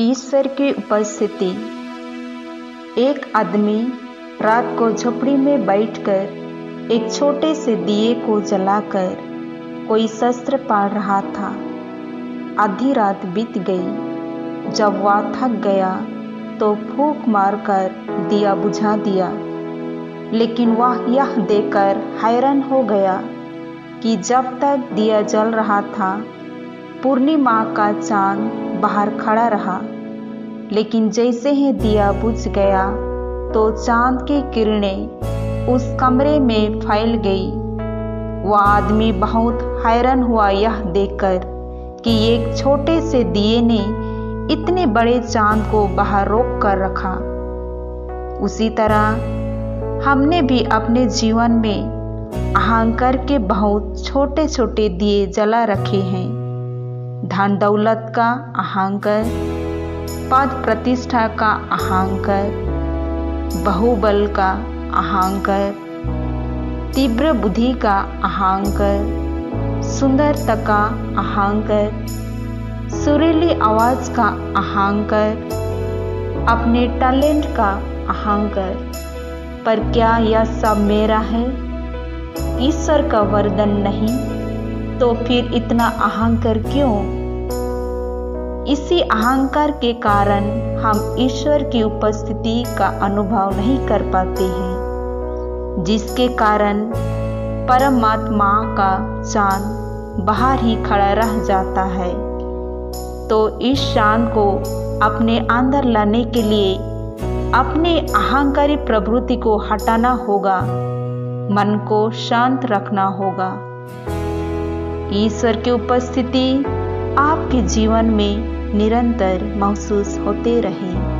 ईश्वर की उपस्थिति। एक आदमी रात को झोपड़ी में बैठकर एक छोटे से दिए को जलाकर कोई शस्त्र पाड़ रहा था। आधी रात बीत गई। जब वह थक गया तो फूक मारकर दिया बुझा दिया। लेकिन वह यह देखकर हैरान हो गया कि जब तक दिया जल रहा था, पूर्णिमा का चाँद बाहर खड़ा रहा। लेकिन जैसे ही दिया बुझ गया तो चाँद की किरणें उस कमरे में फैल गई। वह आदमी बहुत हैरान हुआ यह देखकर कि एक छोटे से दिए ने इतने बड़े चाँद को बाहर रोक कर रखा। उसी तरह हमने भी अपने जीवन में अहंकार के बहुत छोटे छोटे दिए जला रखे हैं। धन दौलत का अहंकार, पद प्रतिष्ठा का अहंकार, बहुबल का अहंकार, तीव्र बुद्धि का अहंकार, सुंदरता का अहंकार, सुरीली आवाज़ का अहंकार, अपने टैलेंट का अहंकार। पर क्या यह सब मेरा है? ईश्वर का वरदान नहीं तो फिर इतना अहंकार क्यों? इसी अहंकार के कारण हम ईश्वर की उपस्थिति का अनुभव नहीं कर पाते हैं, जिसके कारण परमात्मा का चाँद बाहर ही खड़ा रह जाता है। तो इस चाँद को अपने अंदर लाने के लिए अपने अहंकारी प्रवृत्ति को हटाना होगा, मन को शांत रखना होगा। ईश्वर की उपस्थिति आपके जीवन में निरंतर महसूस होते रहे।